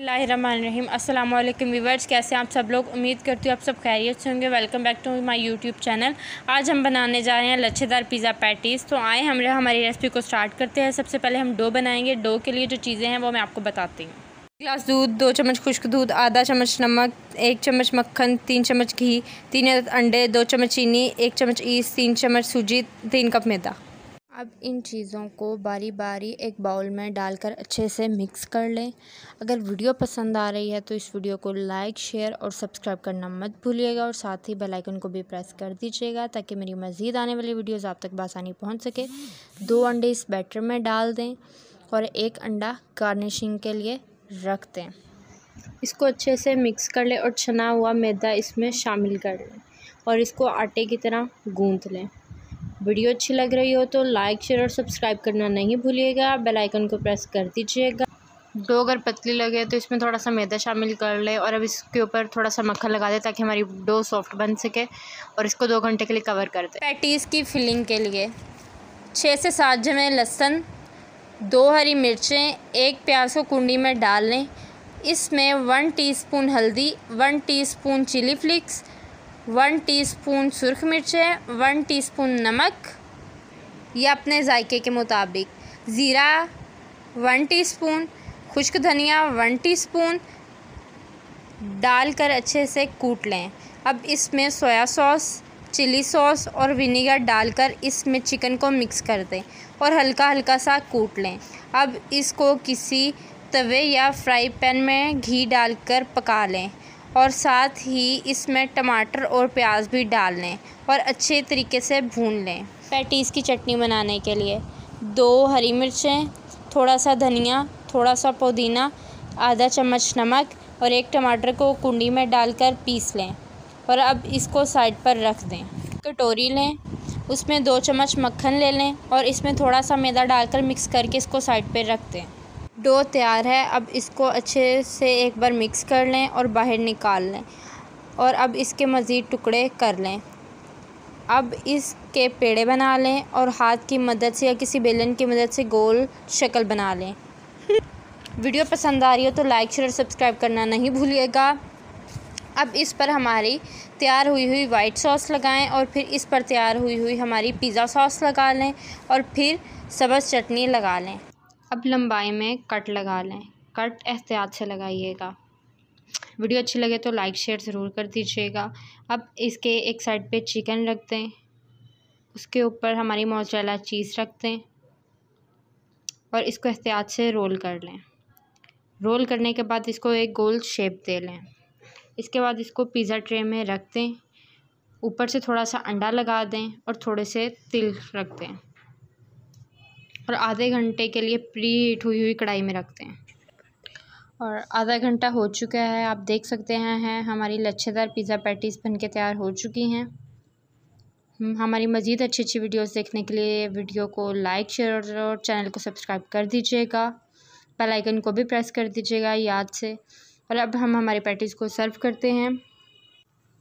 रहीम अस्सलाम वालेकुम वीवर्स कैसे आप सब लोग? उम्मीद करती हूँ आप सब खैरियत से होंगे। Welcome back to my YouTube channel. आज हम बनाने जा रहे हैं लच्छेदार पिज़्ज़ा पैटीज़। तो आए हम, हमारी रेसिपी को स्टार्ट करते हैं। सबसे पहले हम डो बनाएँगे। डो के लिए जो चीज़ें हैं, वो मैं आपको बताती हूँ। गिलास दूध, दो चम्मच खुश्क दूध, आधा चम्मच नमक, एक चम्मच मक्खन, तीन चम्मच घी, तीन अंडे, दो चम्मच चीनी, एक चम्मच ईस तीन चम्मच सूजी, तीन कप मैदा। अब इन चीज़ों को बारी बारी एक बाउल में डालकर अच्छे से मिक्स कर लें। अगर वीडियो पसंद आ रही है तो इस वीडियो को लाइक, शेयर और सब्सक्राइब करना मत भूलिएगा और साथ ही बेल आइकन को भी प्रेस कर दीजिएगा ताकि मेरी मज़ीद आने वाली वीडियोज़ आप तक बसानी पहुँच सके। दो अंडे इस बैटर में डाल दें और एक अंडा गार्निशिंग के लिए रख दें। इसको अच्छे से मिक्स कर लें और छना हुआ मैदा इसमें शामिल कर लें और इसको आटे की तरह गूँथ लें। वीडियो अच्छी लग रही हो तो लाइक शेयर और सब्सक्राइब करना नहीं भूलिएगा। बेल आइकन को प्रेस कर दीजिएगा। डो अगर पतली लगे तो इसमें थोड़ा सा मैदा शामिल कर ले और अब इसके ऊपर थोड़ा सा मक्खन लगा दे ताकि हमारी डो सॉफ्ट बन सके और इसको दो घंटे के लिए कवर कर दे। पैटीज़ की फिलिंग के लिए छः से सात जमे लहसन दो हरी मिर्चें एक प्याज को कुंडी में डाल लें। इसमें वन टीस्पून हल्दी one teaspoon chilli flakes one teaspoon सुरख मिर्चें वन टीस्पून नमक, या अपने जायके के मुताबिक। ज़ीरा, वन टीस्पून, खुश्क धनिया, वन टीस्पून, डालकर अच्छे से कूट लें। अब इसमें सोया सॉस, चिली सॉस और विनीगर डालकर इसमें चिकन को मिक्स कर दें और हल्का हल्का सा कूट लें। अब इसको किसी तवे या फ्राई पैन में घी डालकर पका लें। और साथ ही इसमें टमाटर और प्याज भी डाल लें और अच्छे तरीके से भून लें। पैटीज़ की चटनी बनाने के लिए दो हरी मिर्चें, थोड़ा सा धनिया, थोड़ा सा पुदीना, आधा चम्मच नमक और एक टमाटर को कुंडी में डालकर पीस लें और अब इसको साइड पर रख दें। कटोरी लें, उसमें दो चम्मच मक्खन ले लें और इसमें थोड़ा सा मैदा डालकर मिक्स करके इसको साइड पर रख दें। डो तैयार है, अब इसको अच्छे से एक बार मिक्स कर लें और बाहर निकाल लें और अब इसके मज़ीद टुकड़े कर लें। अब इसके पेड़े बना लें और हाथ की मदद से या किसी बेलन की मदद से गोल शक्ल बना लें। वीडियो पसंद आ रही हो तो लाइक, शेयर सब्सक्राइब करना नहीं भूलिएगा। अब इस पर हमारी तैयार हुई हुई वाइट सॉस लगाएँ और फिर इस पर तैयार हुई हुई हमारी पिज़्ज़ा सॉस लगा लें और फिर सब्ज़ चटनी लगा लें। अब लंबाई में कट लगा लें। कट एहतियात से लगाइएगा। वीडियो अच्छी लगे तो लाइक, शेयर ज़रूर कर दीजिएगा। अब इसके एक साइड पे चिकन रख दें। उसके ऊपर हमारी मोजरेला चीज़ रख दें। और इसको एहतियात से रोल कर लें। रोल करने के बाद इसको एक गोल शेप दे लें। इसके बाद इसको पिज़्ज़ा ट्रे में रख दें। ऊपर से थोड़ा सा अंडा लगा दें और थोड़े से तिल रख दें। और आधे घंटे के लिए प्री हीट हुई हुई कढ़ाई में रखते हैं। और आधा घंटा हो चुका है, आप देख सकते हैं हैं, हमारी लच्छेदार पिज़्ज़ा पैटीज़ बन के तैयार हो चुकी हैं। हमारी मज़ीद अच्छी अच्छी वीडियोस देखने के लिए वीडियो को लाइक, शेयर और चैनल को सब्सक्राइब कर दीजिएगा। बेल आइकन को भी प्रेस कर दीजिएगा याद से। और अब हम हमारी पैटीज़ को सर्व करते हैं।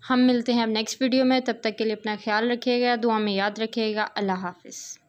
हम मिलते हैं अब नेक्स्ट वीडियो में। तब तक के लिए अपना ख्याल रखिएगा, दुआ में याद रखिएगा। अल्लाह हाफिज़।